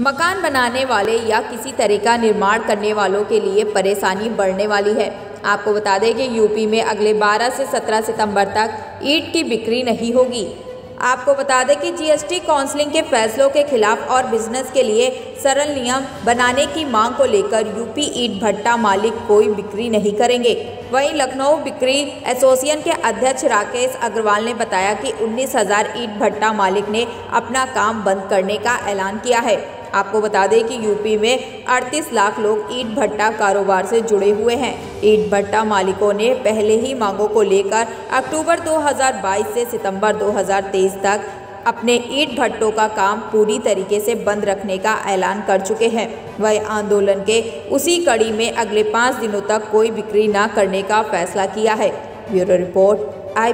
मकान बनाने वाले या किसी तरह का निर्माण करने वालों के लिए परेशानी बढ़ने वाली है। आपको बता दें कि यूपी में अगले 12 से 17 सितंबर तक ईट की बिक्री नहीं होगी। आपको बता दें कि जीएसटी काउंसलिंग के फैसलों के खिलाफ और बिज़नेस के लिए सरल नियम बनाने की मांग को लेकर यूपी ईट भट्टा मालिक कोई बिक्री नहीं करेंगे। वहीं लखनऊ बिक्री एसोसिएशन के अध्यक्ष राकेश अग्रवाल ने बताया कि उन्नीस हज़ार ईट भट्टा मालिक ने अपना काम बंद करने का ऐलान किया है। आपको बता दें कि यूपी में 38 लाख लोग ईट भट्टा कारोबार से जुड़े हुए हैं। ईट भट्टा मालिकों ने पहले ही मांगों को लेकर अक्टूबर 2022 से सितंबर 2023 तक अपने ईट भट्टों का काम पूरी तरीके से बंद रखने का ऐलान कर चुके हैं। वह आंदोलन के उसी कड़ी में अगले पाँच दिनों तक कोई बिक्री न करने का फैसला किया है। ब्यूरो रिपोर्ट आई